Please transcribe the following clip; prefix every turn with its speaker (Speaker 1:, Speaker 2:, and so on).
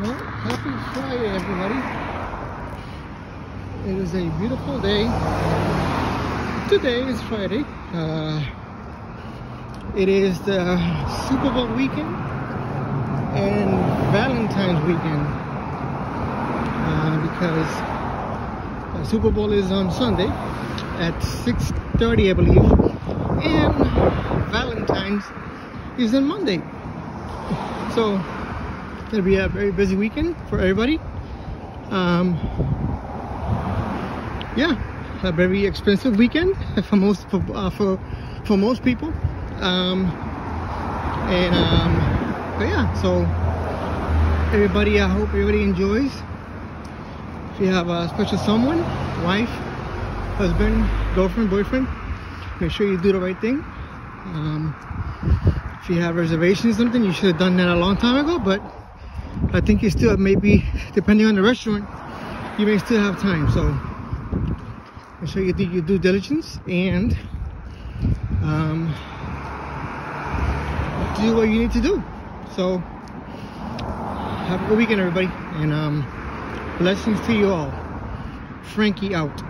Speaker 1: Well, happy Friday, everybody. It is a beautiful day. Today is Friday. Uh, it is the Super Bowl weekend and Valentine's weekend uh, because Super Bowl is on Sunday at 6.30, I believe, and Valentine's is on Monday. So it'll be a very busy weekend for everybody. Um, yeah, a very expensive weekend for most for uh, for, for most people. Um, and um, but yeah, so everybody, I hope everybody enjoys. If you have a special someone, wife, husband, girlfriend, boyfriend, make sure you do the right thing. Um, if you have reservations or something, you should have done that a long time ago, but I think you still maybe, depending on the restaurant, you may still have time. So make sure you do your due diligence and um, do what you need to do. So have a good weekend, everybody, and um, blessings to you all. Frankie out.